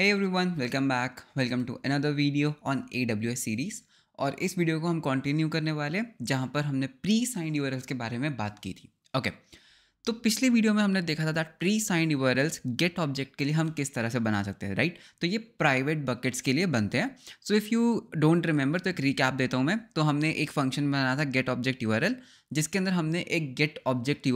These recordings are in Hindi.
है everyone welcome back welcome to another video on A W S series और इस वीडियो को हम कॉन्टिन्यू करने वाले जहाँ पर हमने प्री साइंड यूर के बारे में बात की थी ओके okay. तो पिछले वीडियो में हमने देखा था that pre signed URLs get object के लिए हम किस तरह से बना सकते हैं राइट तो ये प्राइवेट बकेट्स के लिए बनते हैं। So if you don't remember तो एक रिकैप देता हूँ मैं। तो हमने एक फ़ंक्शन बनाया था गेट ऑब्जेक्ट यूआरएल जिसके अंदर हमने एक गेट ऑब्जेक्ट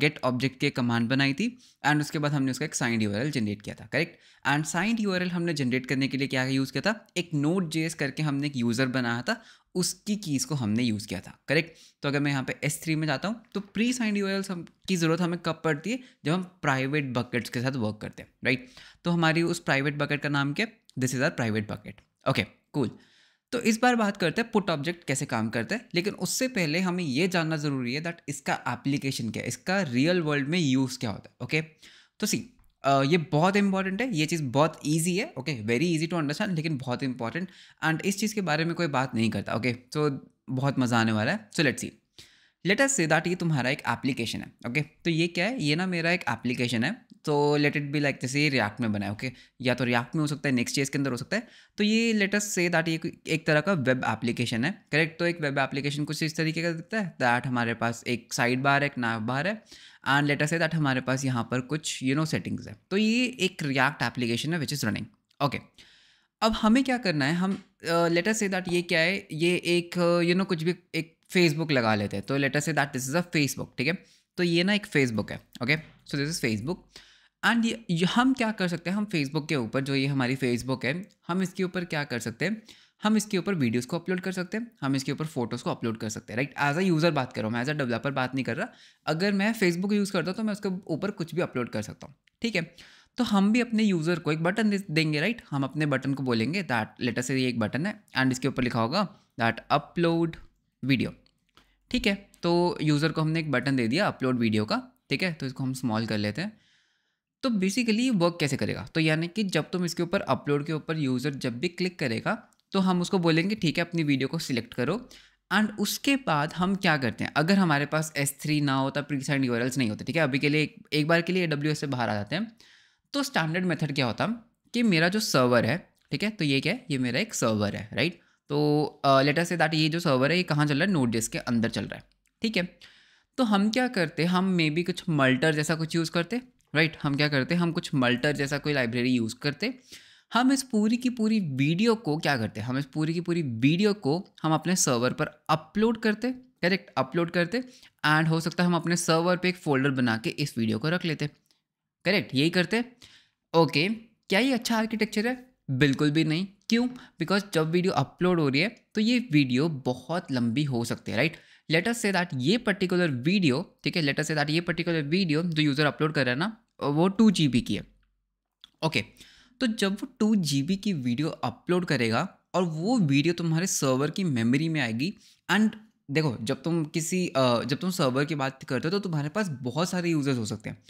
गेट ऑब्जेक्ट के कमांड बनाई थी एंड उसके बाद हमने उसका एक साइंड यूआरएल जनरेट किया था करेक्ट एंड साइंड यूआरएल हमने जनरेट करने के लिए क्या यूज़ किया था? एक नोट जेस करके हमने एक यूज़र बनाया था उसकी कीज़ को हमने यूज़ किया था करेक्ट तो अगर मैं यहाँ पे एस थ्री में जाता हूँ तो प्री साइंड यू की ज़रूरत हमें कब पड़ती है? जब हम प्राइवेट बकेट्स के साथ वर्क करते हैं राइट तो हमारी उस प्राइवेट बकेट का नाम क्या this is our private bucket okay cool तो इस बार बात करते हैं पुट ऑब्जेक्ट कैसे काम करते हैं, लेकिन उससे पहले हमें ये जानना ज़रूरी है दैट इसका एप्लीकेशन क्या है? इसका रियल वर्ल्ड में यूज़ क्या होता है ओके तो सी ये बहुत इंपॉर्टेंट है ये चीज़ बहुत ईजी है okay very easy to understand लेकिन बहुत इंपॉर्टेंट एंड इस चीज़ के बारे में कोई बात नहीं करता ओके okay? सो so, बहुत मज़ा आने वाला है। So let's see let us से दैट ये तुम्हारा एक एप्लीकेशन है ओके okay? तो ये क्या है? ये ना मेरा एक एप्लीकेशन है। तो लेट इट बी लाइक जैसे ये रिएक्ट में बना है ओके या तो रिएक्ट में हो सकता है नेक्स्ट चेज के अंदर हो सकता है। तो ये लेटस से दैट ये एक तरह का वेब एप्लीकेशन है करेक्ट तो एक वेब एप्लीकेशन कुछ इस तरीके का दिखता है दैट हमारे पास एक साइड बार है एक नाव बार है एंड लेटर से दैट हमारे पास यहाँ पर कुछ यू नो सेटिंग्स है। तो ये एक रिएक्ट एप्लीकेशन है विच इज़ रनिंग ओके अब हमें क्या करना है हम लेटर से दैट ये क्या है ये एक you uh, no you know, कुछ भी एक फेसबुक लगा लेते हैं। तो let's say that this is a Facebook ठीक है? तो ये ना एक फेसबुक है okay so this is Facebook and ये हम क्या कर सकते हैं? हम फेसबुक के ऊपर जो ये हमारी फेसबुक है, हम इसके ऊपर क्या कर सकते हैं? हम इसके ऊपर वीडियोस को अपलोड कर सकते हैं, हम इसके ऊपर फ़ोटोज़ को अपलोड कर सकते हैं। राइट एज अ यूज़र बात कर रहा हूँ, मैं एज अ डेवलपर बात नहीं कर रहा। अगर मैं फेसबुक यूज़ करता हूँ तो मैं उसके ऊपर कुछ भी अपलोड कर सकता हूँ। ठीक है? तो हम भी अपने यूज़र को एक बटन देंगे राइट हम अपने बटन को बोलेंगे दैट लेटर से ये एक बटन है एंड इसके ऊपर लिखा होगा दैट अपलोड वीडियो ठीक है? तो यूज़र को हमने एक बटन दे दिया अपलोड वीडियो का। ठीक है? तो इसको हम स्मॉल कर लेते हैं। तो बेसिकली वर्क कैसे करेगा? तो यानी कि जब तुम इसके ऊपर अपलोड के ऊपर यूज़र जब भी क्लिक करेगा तो हम उसको बोलेंगे ठीक है अपनी वीडियो को सिलेक्ट करो। एंड उसके बाद हम क्या करते हैं? अगर हमारे पास एस थ्री ना होता प्री साइड यूरल्स नहीं होते ठीक है? अभी के लिए एक, एक बार के लिए डब्ल्यू से बाहर आ जाते हैं। तो स्टैंडर्ड मेथड क्या होता? कि मेरा जो सर्वर है ठीक है? तो ये क्या है? ये मेरा एक सर्वर है राइट तो लेटर से दैट ये जो सर्वर है ये कहाँ चल रहा है? नोट डिस्क के अंदर चल रहा है ठीक है? तो हम क्या करते? हम मे बी कुछ मल्टर जैसा कुछ यूज़ करते। राइट हम क्या करते हम कुछ मल्टर जैसा कोई लाइब्रेरी यूज़ करते हम इस पूरी की पूरी वीडियो को क्या करते हम इस पूरी की पूरी वीडियो को हम अपने सर्वर पर अपलोड करते करेक्ट अपलोड करते एंड हो सकता है हम अपने सर्वर पे एक फोल्डर बना के इस वीडियो को रख लेते करेक्ट यही करते ओके क्या ये अच्छा आर्किटेक्चर है? बिल्कुल भी नहीं। क्यों? बिकॉज़ जब वीडियो अपलोड हो रही है तो ये वीडियो बहुत लंबी हो सकती है राइट लेटर से दैट ये पर्टिकुलर वीडियो ठीक है? लेटर से दैट ये पर्टिकुलर वीडियो जो यूज़र अपलोड कर रहा है ना, वो टू जीबी की है। ओके तो जब वो टू जीबी की वीडियो अपलोड करेगा और वो वीडियो तुम्हारे सर्वर की मेमोरी में आएगी एंड देखो, जब तुम किसी जब तुम सर्वर की बात करते हो तो तुम्हारे पास बहुत सारे यूज़र्स हो सकते हैं।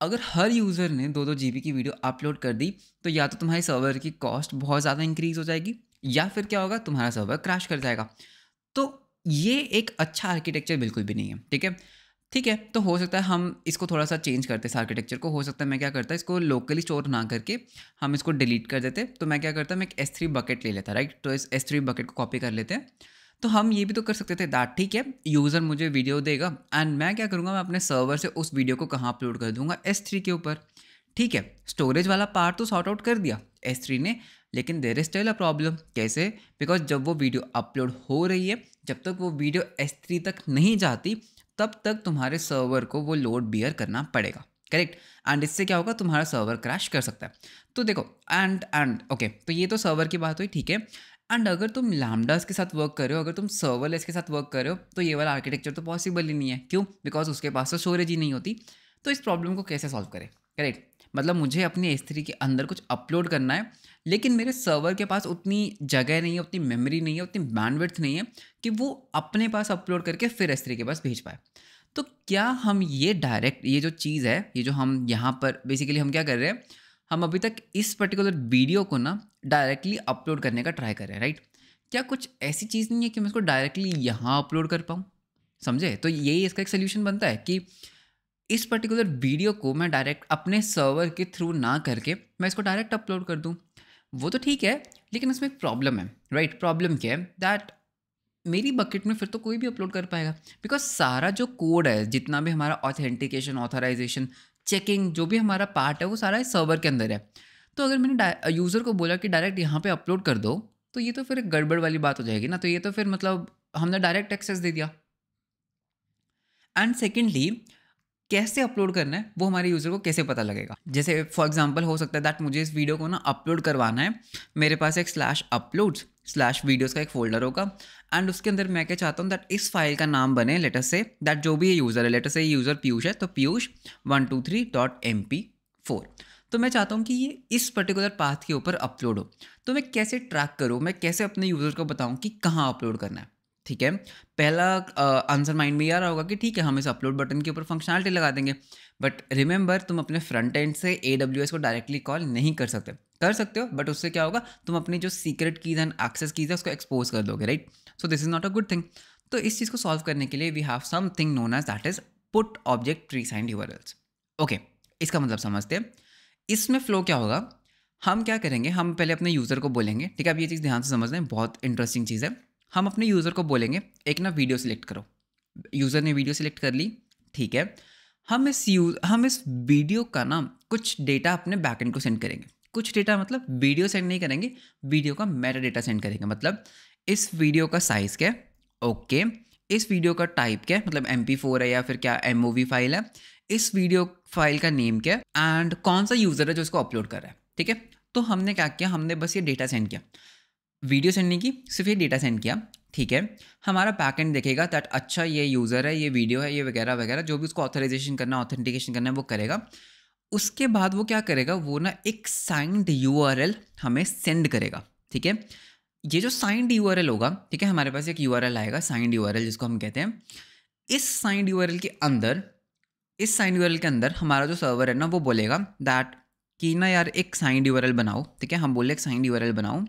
अगर हर यूज़र ने दो दो जी की वीडियो अपलोड कर दी तो या तो तुम्हारे सर्वर की कॉस्ट बहुत ज़्यादा इंक्रीज़ हो जाएगी, या फिर क्या होगा? तुम्हारा सर्वर क्रैश कर जाएगा। तो ये एक अच्छा आर्किटेक्चर बिल्कुल भी नहीं है, ठीक है? ठीक है तो हो सकता है हम इसको थोड़ा सा चेंज करते इस आर्किटेक्चर को, हो सकता है मैं क्या करता, इसको लोकली स्टोर ना करके हम इसको डिलीट कर देते तो मैं क्या करता, मैं एक एस थ्री बकेट ले लेता राइट तो इस एस थ्री बकेट को कॉपी कर लेते हैं तो हम ये भी तो कर सकते थे दैट ठीक है? यूज़र मुझे वीडियो देगा एंड मैं क्या करूँगा, मैं अपने सर्वर से उस वीडियो को कहाँ अपलोड कर दूँगा एस थ्री के ऊपर, ठीक है? स्टोरेज वाला पार्ट तो सॉर्ट आउट कर दिया एस थ्री ने, लेकिन there is still a problem कैसे? बिकॉज़ जब वो वीडियो अपलोड हो रही है जब तक वो वीडियो एस थ्री तक नहीं जाती, तब तक तुम्हारे सर्वर को वो लोड बियर करना पड़ेगा। करेक्ट एंड इससे क्या होगा? तुम्हारा सर्वर क्रैश कर सकता है। तो देखो एंड एंड ओके तो ये तो सर्वर की बात हुई, ठीक है? एंड अगर तुम लैमडास के साथ वर्क कर रहे हो, अगर तुम सर्वरलेस के साथ वर्क कर रहे हो तो ये वाला आर्किटेक्चर तो पॉसिबल ही नहीं है। क्यों? बिकॉज़ उसके पास तो स्टोरेज ही नहीं होती। तो इस प्रॉब्लम को कैसे सॉल्व करें? करेक्ट मतलब मुझे अपनी एस के अंदर कुछ अपलोड करना है लेकिन मेरे सर्वर के पास उतनी जगह नहीं है, उतनी मेमोरी नहीं है, उतनी बैंडविड्थ नहीं है कि वो अपने पास अपलोड करके फिर एस के पास भेज पाए। तो क्या हम ये डायरेक्ट ये जो चीज़ है, ये जो हम यहाँ पर बेसिकली हम क्या कर रहे हैं? हम अभी तक इस पर्टिकुलर वीडियो को ना डायरेक्टली अपलोड करने का ट्राई कर रहे हैं राइट क्या कुछ ऐसी चीज़ नहीं है कि मैं इसको डायरेक्टली यहाँ अपलोड कर पाऊँ? समझे? तो यही इसका एक सोल्यूशन बनता है कि इस पर्टिकुलर वीडियो को मैं डायरेक्ट अपने सर्वर के थ्रू ना करके मैं इसको डायरेक्ट अपलोड कर दूँ। वो तो ठीक है, लेकिन उसमें एक प्रॉब्लम है राइट right? प्रॉब्लम क्या है? दैट मेरी बकेट में फिर तो कोई भी अपलोड कर पाएगा। बिकॉज़ सारा जो कोड है, जितना भी हमारा ऑथेंटिकेशन ऑथराइजेशन चेकिंग जो भी हमारा पार्ट है, वो सारा सर्वर के अंदर है। तो अगर मैंने यूज़र को बोला कि डायरेक्ट यहाँ पे अपलोड कर दो तो ये तो फिर एक गड़बड़ वाली बात हो जाएगी ना। तो ये तो फिर मतलब हमने डायरेक्ट एक्सेस दे दिया। एंड सेकेंडली कैसे अपलोड करना है, वो हमारे यूज़र को कैसे पता लगेगा? जैसे फॉर एग्ज़ाम्पल हो सकता है दैट मुझे इस वीडियो को ना अपलोड करवाना है, मेरे पास एक स्लैश अपलोड्स स्लैश वीडियोज़ का एक फोल्डर होगा एंड उसके अंदर मैं क्या चाहता हूँ दैट इस फ़ाइल का नाम बने लेटर से दैट जो भी ये यूज़र है लेटर से ये यूज़र पीयूष है तो Piyush one two three dot M P four तो मैं चाहता हूँ कि ये इस पर्टिकुलर पाथ के ऊपर अपलोड हो। तो मैं कैसे ट्रैक करूँ, मैं कैसे अपने यूज़र को बताऊँ कि कहाँ अपलोड करना है? ठीक है? पहला आंसर माइंड में ये आ रहा होगा कि ठीक है, हम इस अपलोड बटन के ऊपर फंक्शनलिटी लगा देंगे। बट रिमेंबर तुम अपने फ्रंट एंड से ए डब्ल्यू एस को डायरेक्टली कॉल नहीं कर सकते। कर सकते हो बट उससे क्या होगा? तुम अपनी जो secret keys and access keys है, उसको एक्सपोज कर दोगे right so this is not a good thing तो इस चीज़ को सॉल्व करने के लिए we have something known as that is put object pre signed URLs okay इसका मतलब समझते हैं। इसमें फ्लो क्या होगा? हम क्या करेंगे? हम पहले अपने यूज़र को बोलेंगे। ठीक है, अब ये चीज़ ध्यान से समझ लें बहुत इंटरेस्टिंग चीज़ है। हम अपने यूज़र को बोलेंगे, एक ना वीडियो सिलेक्ट करो। यूज़र ने वीडियो सिलेक्ट कर ली, ठीक है। हम इस यूज़ हम इस वीडियो का ना कुछ डेटा अपने बैकएंड को सेंड करेंगे। कुछ डेटा मतलब वीडियो सेंड नहीं करेंगे वीडियो का मेटा डेटा सेंड करेंगे। मतलब इस वीडियो का साइज़ क्या है? ओके इस वीडियो का टाइप क्या है? मतलब एम है या फिर क्या एमओवी फ़ाइल है? इस वीडियो फ़ाइल का नेम क्या है? एंड कौन सा यूज़र है जो इसको अपलोड कर रहा है? ठीक है? तो हमने क्या किया? हमने बस ये डेटा सेंड किया। वीडियो सेंड नहीं की, सिर्फ़ ये डेटा सेंड किया, ठीक है? हमारा बैक एंड देखेगा दैट अच्छा ये यूज़र है, ये वीडियो है, ये वगैरह वगैरह, जो भी उसको ऑथराइजेशन करना ऑथेंटिकेशन करना है, वो करेगा। उसके बाद वो क्या करेगा, वो ना एक साइंड यूआरएल हमें सेंड करेगा, ठीक है? ये जो साइंड यूआरएल होगा, ठीक है, हमारे पास एक यूआरएल आएगा साइंड यूआरएल जिसको हम कहते हैं। इस साइंड यूआरएल के अंदर, इस साइंड यू के अंदर हमारा जो सर्वर है ना, वो बोलेगा दैट कि ना यार एक साइंड यूआरएल बनाओ, ठीक है? हम बोले एक साइंड यू बनाओ।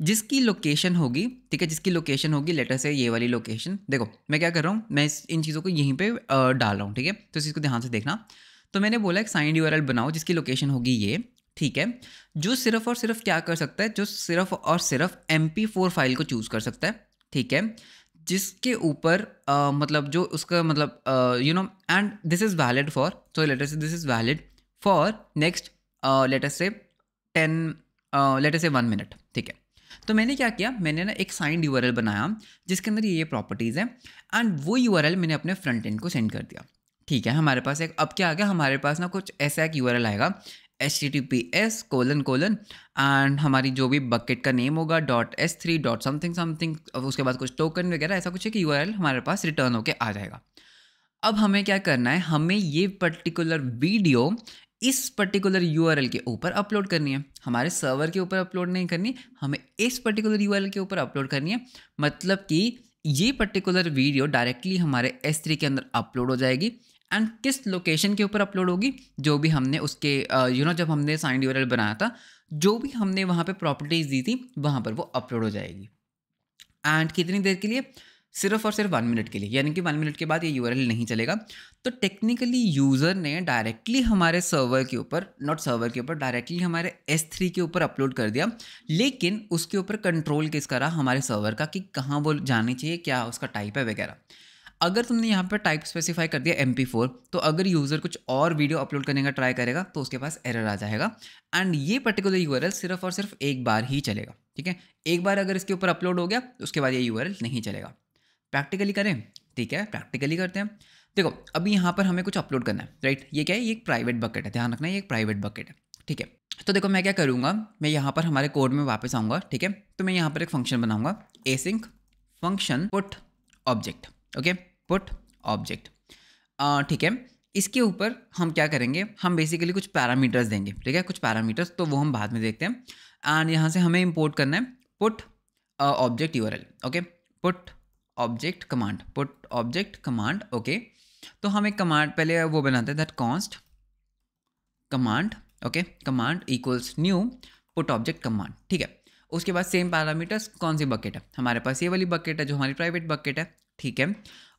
जिसकी लोकेशन होगी, ठीक है, जिसकी लोकेशन होगी लेटर से ये वाली लोकेशन देखो, मैं क्या कर रहा हूँ, मैं इन चीज़ों को यहीं पे डाल रहा हूँ, ठीक है तो इस चीज़ को ध्यान से देखना। तो मैंने बोला एक साइंड यू बनाओ, जिसकी लोकेशन होगी ये, ठीक है, जो सिर्फ़ और सिर्फ़ क्या कर सकता है, जो सिर्फ़ और सिर्फ़ एम फ़ाइल को चूज़ कर सकता है, ठीक है, जिसके ऊपर मतलब जो उसका मतलब you know and this is valid for so let's say this is valid for next let's say ten let's say one minute ठीक है। तो मैंने क्या किया? मैंने ना एक साइंड यू बनाया, जिसके अंदर ये ये प्रॉपर्टीज़ हैं एंड वो यूआरएल मैंने अपने फ्रंट एंड को सेंड कर दिया। ठीक है? हमारे पास एक, अब क्या आ गया? हमारे पास ना कुछ ऐसा एक यूआरएल आएगा H T T P S colon colon and हमारी जो भी बकेट का नेम होगा dot S three dot something something उसके बाद कुछ टोकन वगैरह, ऐसा कुछ है कि यूआरएल हमारे पास रिटर्न होके आ जाएगा। अब हमें क्या करना है? हमें ये पर्टिकुलर वीडियो इस पर्टिकुलर यूआरएल के ऊपर अपलोड करनी है। हमारे सर्वर के ऊपर अपलोड नहीं करनी, हमें इस पर्टिकुलर यूआरएल के ऊपर अपलोड करनी है। मतलब कि ये पर्टिकुलर वीडियो डायरेक्टली हमारे एस के अंदर अपलोड हो जाएगी एंड किस लोकेशन के ऊपर अपलोड होगी, जो भी हमने उसके यू नो जब हमने साइन यूआरएल बनाया था, जो भी हमने वहाँ पे प्रॉपर्टीज़ दी थी, वहाँ पर वो अपलोड हो जाएगी। एंड कितनी देर के लिए? सिर्फ़ और सिर्फ़ वन मिनट के लिए, यानी कि वन मिनट के बाद ये यूआरएल नहीं चलेगा। तो टेक्निकली यूज़र ने डायरेक्टली हमारे सर्वर के ऊपर नॉट सर्वर के ऊपर डायरेक्टली हमारे एस थ्री के ऊपर अपलोड कर दिया। लेकिन उसके ऊपर कंट्रोल किस करा हमारे सर्वर का कि कहाँ वो जानी चाहिए, क्या उसका टाइप है वगैरह। अगर तुमने यहाँ पर टाइप स्पेसिफाई कर दिया एम तो अगर यूज़र कुछ और वीडियो अपलोड करने का ट्राई करेगा तो उसके पास एरर आ जाएगा। एंड ये पर्टिकुलर यूआरएल सिर्फ़ और सिर्फ़ एक बार ही चलेगा, ठीक है? एक बार अगर इसके ऊपर अपलोड हो गया तो उसके बाद ये यूआरएल नहीं चलेगा। प्रैक्टिकली करें, ठीक है? प्रैक्टिकली करते हैं। देखो, अभी यहाँ पर हमें कुछ अपलोड करना है राइट ये क्या है? ये एक प्राइवेट बकेट है, ध्यान रखना, ये एक प्राइवेट बकेट है, ठीक है? तो देखो, मैं क्या करूँगा? मैं यहाँ पर हमारे कोड में वापस आऊँगा, ठीक है? तो मैं यहाँ पर एक फ़ंक्शन बनाऊँगा async function put object okay put object ठीक है? इसके ऊपर हम क्या करेंगे? हम बेसिकली कुछ पैरामीटर्स देंगे, ठीक है? कुछ पैरामीटर्स तो वो हम बाद में देखते हैं। एंड यहाँ से हमें इम्पोर्ट करना है put object you okay put object command put object command okay तो हम एक कमांड पहले वो बनाते हैं that const command okay command equals new put object command ठीक है. उसके बाद सेम पैरामीटर्स कौन सी बकेट है? हमारे पास ये वाली बकेट है, जो हमारी प्राइवेट बकेट है, ठीक है.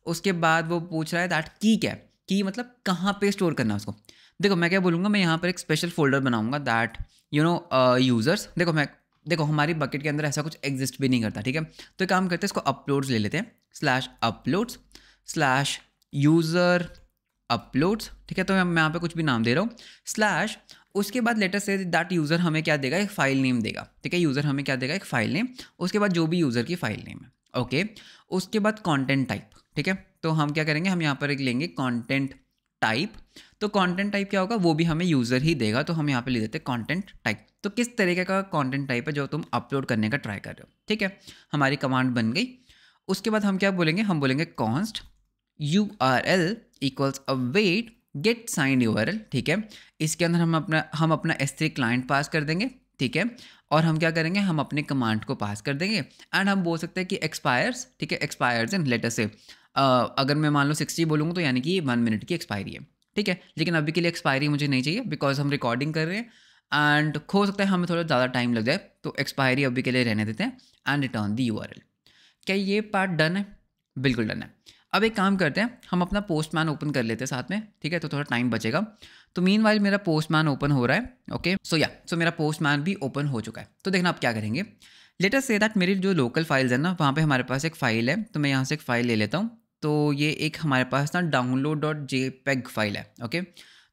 उसके बाद वो पूछ रहा है दैट की क्या है? की मतलब कहाँ पे स्टोर करना है उसको? देखो, मैं क्या बोलूँगा, मैं यहाँ पर एक स्पेशल फोल्डर बनाऊँगा दैट यू नो यूज़र्स देखो, मैं देखो, हमारी बकेट के अंदर ऐसा कुछ एग्जिस्ट भी नहीं करता, ठीक है? तो एक काम करते हैं, इसको अपलोड्स ले लेते हैं slash uploads slash user uploads ठीक है? तो मैं यहाँ पे कुछ भी नाम दे रहा हूँ स्लैश उसके बाद लेटर से दैट यूज़र हमें क्या देगा? एक फ़ाइल नेम देगा, ठीक है? यूज़र हमें क्या देगा? एक फ़ाइल नेम उसके बाद जो भी यूज़र की फ़ाइल नेम है ओके उसके बाद कॉन्टेंट टाइप ठीक है? तो हम क्या करेंगे? हम यहाँ पर एक लेंगे कंटेंट टाइप तो कंटेंट टाइप क्या होगा? वो भी हमें यूज़र ही देगा तो हम यहाँ पे ले देते हैं कंटेंट टाइप तो किस तरीके का कंटेंट टाइप है जो तुम अपलोड करने का ट्राई कर रहे हो? ठीक है? हमारी कमांड बन गई। उसके बाद हम क्या बोलेंगे? हम बोलेंगे const U R L equals await get signed U R L ठीक है? इसके अंदर हम अपना हम अपना एस थ्री क्लाइंट पास कर देंगे, ठीक है? और हम क्या करेंगे? हम अपने कमांड को पास कर देंगे। एंड हम बोल सकते हैं कि एक्सपायर्स ठीक है? एक्सपायर्स इन लेटर से अगर मैं मान लो सिक्सटी बोलूँगा तो यानी कि वन मिनट की एक्सपायरी है, ठीक है? लेकिन अभी के लिए एक्सपायरी मुझे नहीं चाहिए बिकॉज़ हम रिकॉर्डिंग कर रहे हैं एंड हो सकता है हमें थोड़ा ज़्यादा टाइम लग जाए तो एक्सपायरी अभी के लिए रहने देते हैं एंड रिटर्न दी यू क्या ये पार्ट डन है? बिल्कुल डन है। अब एक काम करते हैं, हम अपना पोस्टमैन ओपन कर लेते हैं साथ में, ठीक है? तो थोड़ा टाइम बचेगा। तो मीन वाइल मेरा पोस्टमैन ओपन हो रहा है ओके सो या सो मेरा पोस्टमैन भी ओपन हो चुका है। तो देखना आप क्या करेंगे। लेटर से दैट मेरी जो लोकल फाइल्स है ना, वहाँ पे हमारे पास एक फ़ाइल है तो मैं यहाँ से एक फ़ाइल ले लेता हूँ। तो ये एक हमारे पास ना download dot jpeg file है ओके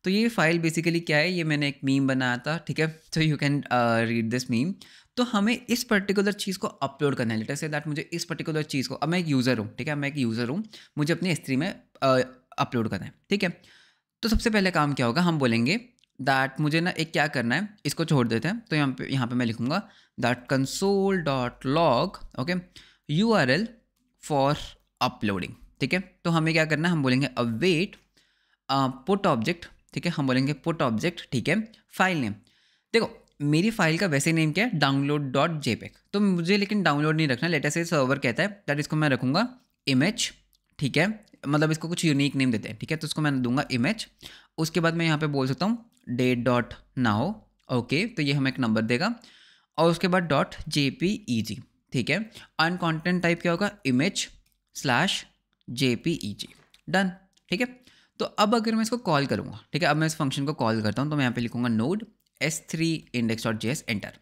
तो ये फ़ाइल बेसिकली क्या है? ये मैंने एक मीम बनाया था ठीक है? तो you can read this meme तो हमें इस पर्टिकुलर चीज़ को अपलोड करना है। लेटर से दैट मुझे इस पर्टिकुलर चीज़ को अब मैं एक यूज़र हूँ ठीक है? मैं एक यूज़र हूँ मुझे अपनी स्त्री में अपलोड uh, करना है ठीक है? तो सबसे पहले काम क्या होगा? हम बोलेंगे दैट मुझे ना एक क्या करना है इसको छोड़ देते हैं। तो यहाँ पे यहाँ पे मैं लिखूँगा that console dot log okay U R L for uploading ठीक है? तो हमें क्या करना है? हम बोलेंगे अवेट पुट ऑब्जेक्ट ठीक है? हम बोलेंगे पुट ऑब्जेक्ट ठीक है? फ़ाइल नेम देखो, मेरी फ़ाइल का वैसे नेम क्या है? डाउनलोड डॉट जेपेक तो मुझे लेकिन डाउनलोड नहीं रखना लेटर से सर्वर कहता है दैट इसको मैं रखूँगा इमेज ठीक है? मतलब इसको कुछ यूनिक नेम देते हैं, ठीक है? तो उसको मैं दूँगा इमेज उसके बाद मैं यहाँ पे बोल सकता हूँ डेट डॉट नाओ ओके तो ये हमें एक नंबर देगा। और उसके बाद डॉट जे पी ई जी ठीक है? अन कॉन्टेंट टाइप क्या होगा? Image slash J P E G done ठीक है? तो अब अगर मैं इसको कॉल करूँगा, ठीक है? अब मैं इस फ़ंक्शन को कॉल करता हूँ तो मैं यहाँ पे लिखूँगा node S three index dot J S enter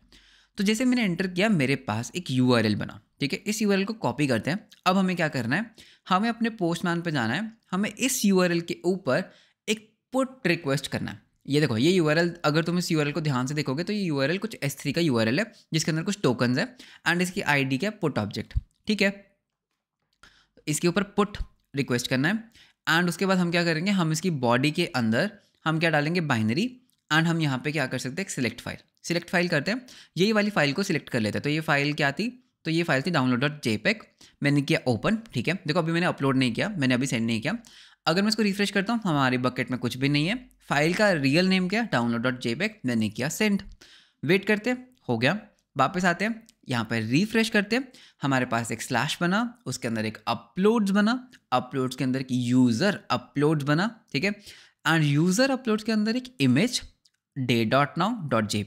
तो जैसे मैंने एंटर किया, मेरे पास एक यू आर एल बना, ठीक है? इस यू आर एल को कॉपी करते हैं। अब हमें क्या करना है? हमें अपने पोस्टमैन पर जाना है। हमें इस यू आर एल के ऊपर एक पुट रिक्वेस्ट करना है। ये देखो, ये यू आर एल अगर तुम इस यू आर एल को ध्यान से देखोगे तो ये यू आर एल कुछ एस थ्री का यू आर एल है, जिसके अंदर कुछ टोकन्स है एंड इसकी आई डी क्या पुट ऑब्जेक्ट ठीक है? इसके ऊपर पुट रिक्वेस्ट करना है। एंड उसके बाद हम क्या करेंगे? हम इसकी बॉडी के अंदर हम क्या डालेंगे? बाइनरी एंड हम यहाँ पे क्या कर सकते हैं? सिलेक्ट फ़ाइल सिलेक्ट फ़ाइल करते हैं। यही वाली फ़ाइल को सिलेक्ट कर लेते हैं। तो ये फ़ाइल क्या थी? तो ये फ़ाइल थी डाउनलोड डॉट जेपेक मैंने किया ओपन ठीक है? देखो, अभी मैंने अपलोड नहीं किया। मैंने अभी सेंड नहीं किया। अगर मैं इसको रिफ्रेश करता हूँ, हमारे बकेट में कुछ भी नहीं है। फ़ाइल का रियल नेम क्या डाउनलोड डॉट जेपेक मैंने किया सेंड वेट करते हो गया। वापस आते हैं। यहाँ पर रिफ्रेश करते हैं। हमारे पास एक स्लैश बना, उसके अंदर एक अपलोड्स बना अपलोड्स के अंदर एक यूज़र अपलोड्स बना, ठीक है? एंड यूज़र अपलोड्स के अंदर एक image day dot now dot J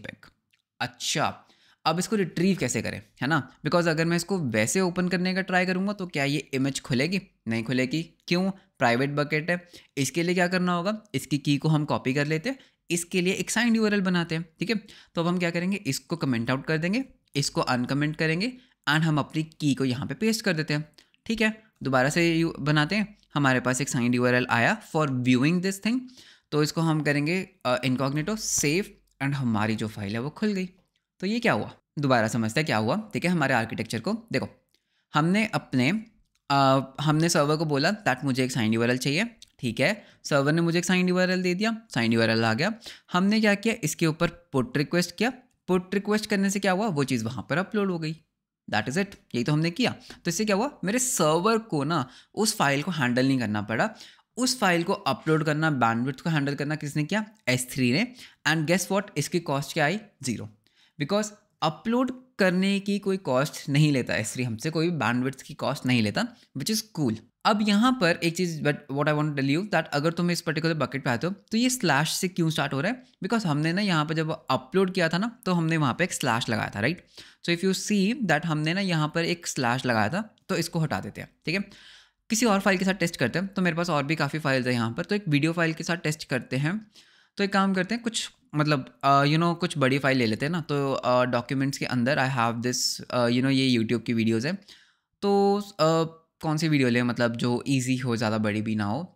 अच्छा अब इसको रिट्रीव कैसे करें, है ना? बिकॉज़ अगर मैं इसको वैसे ओपन करने का ट्राई करूँगा तो क्या ये इमेज खुलेगी? नहीं खुलेगी। क्यों? प्राइवेट बकेट है। इसके लिए क्या करना होगा? इसकी की को हम कॉपी कर लेते हैं। इसके लिए एक साइंड यूआरएल बनाते हैं, ठीक है? तो अब हम क्या करेंगे? इसको कमेंट आउट कर देंगे। इसको अनकमेंट करेंगे एंड हम अपनी की को यहाँ पे पेस्ट कर देते हैं। ठीक है? दोबारा से यू बनाते हैं। हमारे पास एक साइंड यू आया फॉर व्यूइंग दिस थिंग तो इसको हम करेंगे इनकॉग्नेटो सेव एंड हमारी जो फ़ाइल है वो खुल गई। तो ये क्या हुआ? दोबारा समझते हैं क्या हुआ? ठीक है हमारे आर्किटेक्चर को। देखो हमने अपने आ, हमने सर्वर को बोला दैट मुझे एक साइन यू चाहिए। ठीक है? सर्वर ने मुझे एक साइन यू दे दिया। साइन यू आ गया। हमने क्या किया? इसके ऊपर पुट रिक्वेस्ट किया। पुट रिक्वेस्ट करने से क्या हुआ? वो चीज़ वहाँ पर अपलोड हो गई। दैट इज़ इट यही तो हमने किया। तो इससे क्या हुआ? मेरे सर्वर को ना उस फ़ाइल को हैंडल नहीं करना पड़ा। उस फ़ाइल को अपलोड करना बैंडविड्थ को हैंडल करना किसने किया? एस थ्री ने। एंड गेस वॉट इसकी कॉस्ट क्या आई? ज़ीरो बिकॉज़ अपलोड करने की कोई कॉस्ट नहीं लेता एस थ्री हमसे। कोई बैंडविड्थ की कॉस्ट नहीं लेता विच इज़ कूल अब यहाँ पर एक चीज़ but what I want tell you that अगर तुम इस पर्टिकुलर बकेट पे आते हो तो ये स्लैश से क्यों स्टार्ट हो रहा है? बिकॉज़ हमने ना यहाँ पर जब अपलोड किया था ना तो हमने वहाँ पे एक स्लैश लगाया था right so if you see that हमने ना यहाँ पर एक स्लैश लगाया था तो इसको हटा देते हैं, ठीक है? किसी और फ़ाइल के साथ टेस्ट करते हैं तो मेरे पास और भी काफ़ी फाइल्स है यहाँ पर तो एक वीडियो फ़ाइल के साथ टेस्ट करते हैं। तो एक काम करते हैं, कुछ मतलब यू नो कुछ बड़ी फ़ाइल ले लेते हैं ना तो डॉक्यूमेंट्स के अंदर I have this you know ये यूट्यूब की वीडियोज़ है। तो कौन सी वीडियो लें मतलब जो ईजी हो, ज़्यादा बड़ी भी ना हो।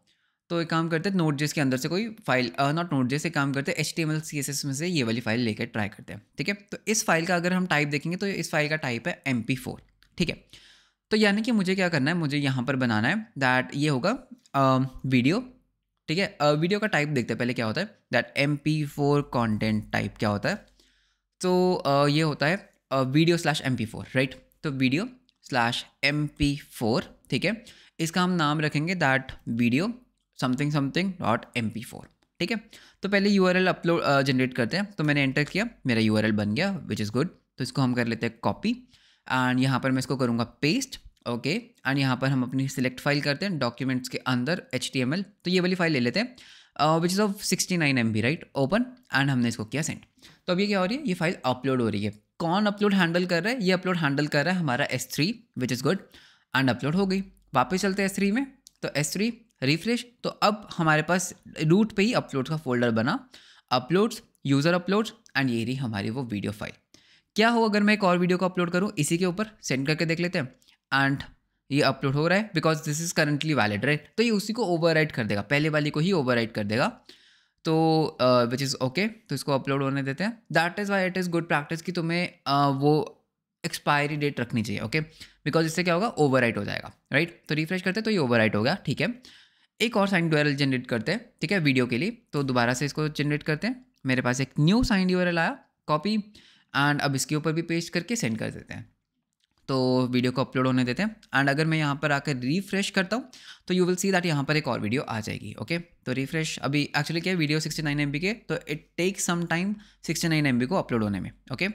तो एक काम करते हैं नोट जेस के अंदर से कोई फ़ाइल नॉट नोट जेस एक काम करते हैं H T M L C S S में से ये वाली फ़ाइल लेकर ट्राई करते हैं, ठीक है? तो इस फ़ाइल का अगर हम टाइप देखेंगे तो इस फ़ाइल का टाइप है एम पी फोर ठीक है? तो यानी कि मुझे क्या करना है, मुझे यहाँ पर बनाना है दैट ये होगा वीडियो ठीक है? वीडियो का टाइप देखते हैं, पहले क्या होता है? That M P four content type क्या होता है? तो ये होता है video slash M P four right तो video slash M P four ठीक है? इसका हम नाम रखेंगे that video something something dot M P four ठीक है? तो पहले U R L upload generate करते हैं। तो मैंने एंटर किया, मेरा यू आर एल बन गया विच इज़ गुड तो इसको हम कर लेते हैं कॉपी एंड यहाँ पर मैं इसको करूँगा पेस्ट ओके एंड यहाँ पर हम अपनी सिलेक्ट फ़ाइल करते हैं डॉक्यूमेंट्स के अंदर एच टी एम एल तो ये वाली फ़ाइल ले लेते हैं which is of sixty nine M B right open and हमने इसको किया सेंड तो अब ये क्या हो रही है? ये फ़ाइल अपलोड हो रही है। कौन अपलोड हैंडल कर रहा है? ये अपलोड हैंडल कर रहा है हमारा S three which is good and upload हो गई। वापस चलते हैं एस में। तो एस रिफ्रेश तो अब हमारे पास रूट पे ही अपलोड का फोल्डर बना। अपलोड्स यूज़र अपलोड्स एंड ये रही हमारी वो वीडियो फ़ाइल क्या हो अगर मैं एक और वीडियो को अपलोड करूँ? इसी के ऊपर सेंड करके देख लेते हैं। एंड ये अपलोड हो रहा है because this is currently valid right तो ये उसी को ओवर कर देगा। पहले वाली को ही ओवर कर देगा। तो विच इज़ ओके तो इसको अपलोड होने देते हैं। That is why it is good practice कि तुम्हें uh, वो एक्सपायरी डेट रखनी चाहिए ओके बिकॉज़ इससे क्या होगा? ओवर हो जाएगा राइट तो रिफ्रेश करते तो ये ओवर हो गया, ठीक है? एक और साइन ड्यूरल जनरेट करते हैं, ठीक है? वीडियो के लिए तो दोबारा से इसको जनरेट करते हैं। मेरे पास एक न्यू साइन ड्यूरल आया कॉपी एंड अब इसके ऊपर भी पेस्ट करके सेंड कर देते हैं। तो वीडियो को अपलोड होने देते हैं एंड अगर मैं यहाँ पर आकर रिफ्रेश करता हूँ तो यू विल सी दैट यहाँ पर एक और वीडियो आ जाएगी ओके तो रिफ्रेश अभी एक्चुअली क्या है? वीडियो सिक्सटी नाइन एम के तो it take some time sixty nine M को अपलोड होने में ओके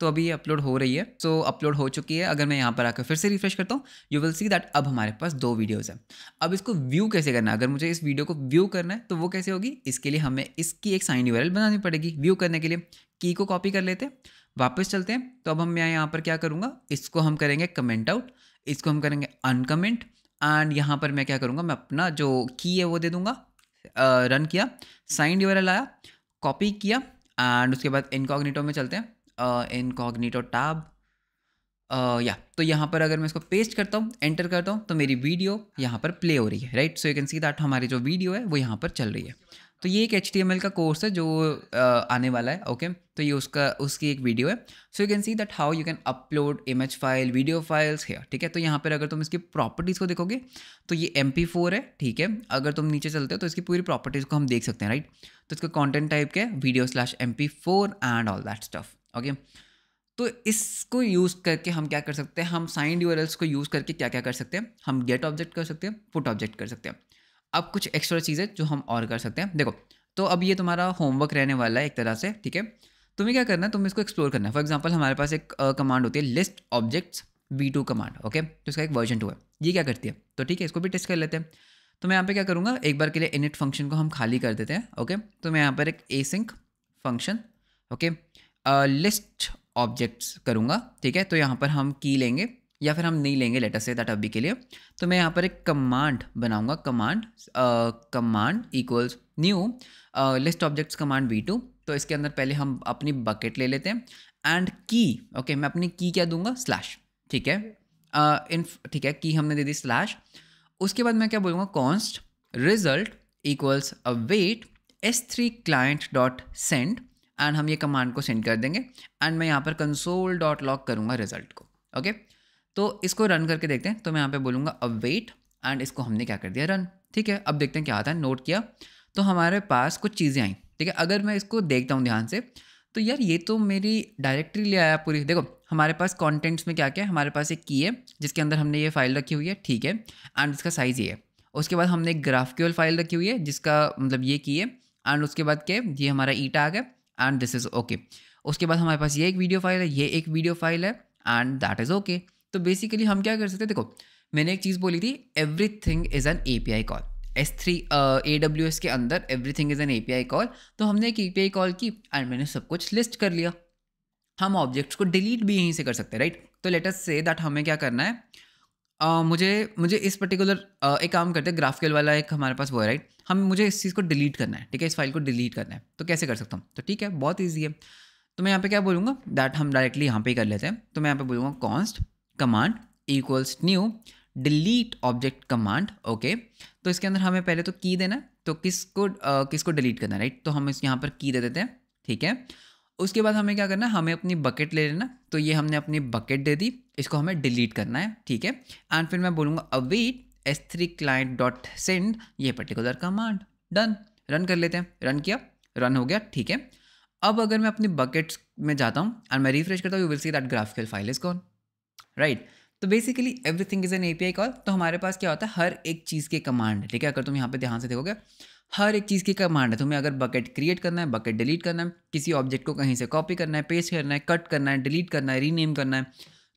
तो अभी ये अपलोड हो रही है। सो so, अपलोड हो चुकी है। अगर मैं यहाँ पर आकर फिर से रिफ्रेश करता हूँ यू विल सी दैट अब हमारे पास दो वीडियोज़ हैं। अब इसको व्यू कैसे करना है? अगर मुझे इस वीडियो को व्यू करना है तो वो कैसे होगी? इसके लिए हमें इसकी एक साइन यूआरएल बनानी पड़ेगी व्यू करने के लिए। की को कॉपी कर लेते हैं वापस चलते हैं। तो अब हम मैं यहाँ पर क्या करूँगा? इसको हम करेंगे कमेंट आउट इसको हम करेंगे अनकमेंट एंड यहाँ पर मैं क्या करूँगा? मैं अपना जो की है वो दे दूँगा। रन किया साइन यूआरएल आया कॉपी किया एंड उसके बाद इनकॉग्निटो में चलते हैं। इनकॉग्निटो टैब या तो यहाँ पर अगर मैं इसको पेस्ट करता हूँ एंटर करता हूँ तो मेरी वीडियो यहाँ पर प्ले हो रही है right so you can see that हमारी जो वीडियो है वो यहाँ पर चल रही है। तो ये एक एचटीएमएल का कोर्स है जो uh, आने वाला है ओके okay? तो ये उसका उसकी एक वीडियो है। So you can see that how you can upload image file video files है ठीक है? तो यहाँ पर अगर तुम इसकी प्रॉपर्टीज़ को देखोगे तो ये एम है ठीक है? अगर तुम नीचे चलते हो तो इसकी पूरी प्रॉपर्टीज़ को हम देख सकते हैं राइट तो इसका कॉन्टेंट टाइप क्या है? Video slash M and all that stuff okay तो इसको यूज़ करके हम क्या कर सकते हैं? हम साइंड यूआरएल्स को यूज़ करके क्या क्या कर सकते हैं? हम गेट ऑब्जेक्ट कर सकते हैं पुट ऑब्जेक्ट कर सकते हैं। अब कुछ एक्स्ट्रा चीज़ें जो हम और कर सकते हैं। देखो तो अब ये तुम्हारा होमवर्क रहने वाला है एक तरह से, ठीक है? तुम्हें क्या करना है? तुम्हें इसको एक्सप्लोर करना है। फॉर एग्ज़ाम्पल हमारे पास एक कमांड होती है list objects V two command okay तो इसका एक वर्जन टू है। ये क्या करती है? तो ठीक है, इसको भी टेस्ट कर लेते हैं। तो मैं यहाँ पे क्या करूँगा? एक बार के लिए इनिट फ़ंक्शन को हम खाली कर देते हैं ओके तो मैं यहाँ पर एक a function okay list objects करूँगा ठीक है? तो यहाँ पर हम की लेंगे या फिर हम नहीं लेंगे लेटर से दैट अभी के लिए। तो मैं यहाँ पर एक कमांड बनाऊँगा command command equals new list objects command V two तो इसके अंदर पहले हम अपनी बकेट ले लेते हैं एंड की ओके मैं अपनी की क्या दूँगा? स्लैश ठीक है? इन uh, ठीक है की हमने दे दी स्लैश उसके बाद मैं क्या बोलूँगा? Const result equals await S three client dot send and हम ये कमांड को सेंड कर देंगे एंड मैं यहाँ पर कंसोल डॉट लॉक करूँगा रिज़ल्ट को ओके? तो इसको रन करके देखते हैं तो मैं यहाँ पे बोलूँगा अब वेट एंड इसको हमने क्या कर दिया? रन ठीक है? अब देखते हैं क्या आता है नोट किया तो हमारे पास कुछ चीज़ें आई, ठीक है? अगर मैं इसको देखता हूँ ध्यान से तो यार ये तो मेरी डायरेक्टरी ले आया पूरी। देखो, हमारे पास कंटेंट्स में क्या क्या है? हमारे पास एक की है, जिसके अंदर हमने ये फ़ाइल रखी हुई है, ठीक है? एंड इसका साइज़ ये है। उसके बाद हमने एक ग्राफक्यूअल फ़ाइल रखी हुई है, जिसका मतलब ये की है, एंड उसके बाद क्या ये हमारा ईटा आ गया एंड दिस इज़ ओके उसके बाद हमारे पास ये एक वीडियो फ़ाइल है, ये एक वीडियो फ़ाइल है एंड दैट इज़ ओके तो बेसिकली हम क्या कर सकते हैं, देखो, मैंने एक चीज़ बोली थी everything is an A P I call S three A W S के अंदर everything is an A P I call तो हमने एक ए पी आई कॉल की एंड मैंने सब कुछ लिस्ट कर लिया. हम ऑब्जेक्ट्स को डिलीट भी यहीं से कर सकते हैं राइट तो लेटस से दैट हमें क्या करना है मुझे मुझे इस पर्टिकुलर एक काम करते हैं ग्राफिकल वाला एक हमारे पास वो है राइट हम मुझे इस चीज़ को डिलीट करना है ठीक है? इस फ़ाइल को डिलीट करना है। तो कैसे कर सकता हूँ? तो ठीक है बहुत ईजी है। तो मैं यहाँ पे क्या बोलूँगा? दैट हम डायरेक्टली यहाँ पे ही कर लेते हैं। तो मैं यहाँ पे बोलूँगा const command equals new delete object command okay तो इसके अंदर हमें पहले तो की देना है। तो किसको uh, किसको डिलीट करना है राइट तो हम इस यहाँ पर की दे देते हैं ठीक है? उसके बाद हमें क्या करना है? हमें अपनी बकेट ले लेना। तो ये हमने अपनी बकेट दे दी। इसको हमें डिलीट करना है, ठीक है? एंड फिर मैं बोलूँगा await S three client dot send ये पर्टिकुलर कमांड डन रन कर लेते हैं। रन किया। रन हो गया, ठीक है? अब अगर मैं अपनी बकेट्स में जाता हूँ एंड मैं रिफ्रेश करता हूँ you will see that graphical file is gone right तो basically everything is an API call तो हमारे पास क्या होता है? हर एक चीज़ के कमांड ठीक है? अगर तुम यहाँ पे ध्यान से देखोगे हर एक चीज़ की कमांड है। तुम्हें अगर बकेट क्रिएट करना है बकेट डिलीट करना है, किसी ऑब्जेक्ट को कहीं से कॉपी करना है पेस्ट करना है कट करना है डिलीट करना है रीनेम करना है,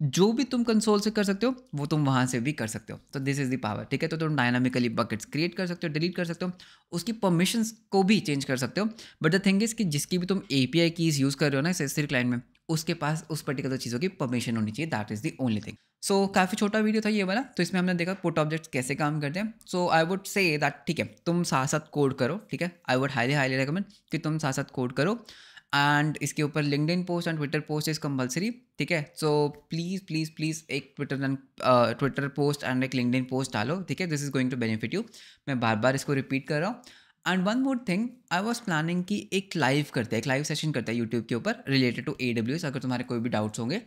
जो भी तुम कंसोल से कर सकते हो, वो तुम वहाँ से भी कर सकते हो। तो दिस इज़ द पावर ठीक है? तो तुम डायनामिकली बकेट्स क्रिएट कर सकते हो डिलीट कर सकते हो, उसकी परमिशंस को भी चेंज कर सकते हो। बट द थिंग इज़ कि जिसकी भी तुम A P I keys use कर रहे हो ना, इस क्लाइंट में उसके पास उस पर्टिकुलर चीज़ों की परमिशन होनी चाहिए। That is the only thing so काफ़ी छोटा वीडियो था ये वाला तो इसमें हमने देखा पुट ऑब्जेक्ट्स कैसे काम करते हैं। सो आई वुड से दैट ठीक है, तुम साथ साथ कोड करो, ठीक है? I would highly highly recommend कि तुम साथ साथ कोड करो। एंड इसके ऊपर LinkedIn post and Twitter post is compulsory ठीक है? सो प्लीज़ प्लीज़ प्लीज़ एक Twitter and Twitter post and एक लिंकड इन पोस्ट डालो, ठीक है? This is going to benefit you मैं बार बार इसको रिपीट कर रहा हूँ। And one more thing I was planning कि एक लाइव करते हैं एक लाइव सेशन करते हैं यूट्यूब के ऊपर related to A W S अगर तुम्हारे कोई भी डाउट्स होंगे।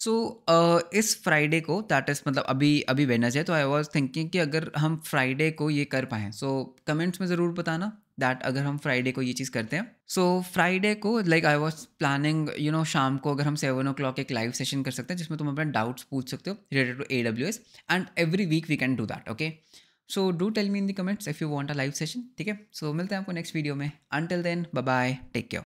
सो so, uh, इस फ्राइडे को दैट इज़ मतलब अभी अभी वेनस है तो आई वॉज़ थिंकिंग कि अगर हम फ्राइडे को ये कर पाएँ। सो so, कमेंट्स में ज़रूर बताना दैट अगर हम फ्राइडे को ये चीज़ करते हैं। सो so, फ्राइडे को like I was planning you know शाम को अगर हम सेवन ओ क्लॉक एक लाइव सेशन कर सकते हैं जिसमें तुम अपने डाउट्स पूछ सकते हो related to A W S and every week we can do that okay so do tell me in the comments if you want a live session ठीक है? सो मिलते हैं आपको नेक्स्ट वीडियो में. Until then bye take care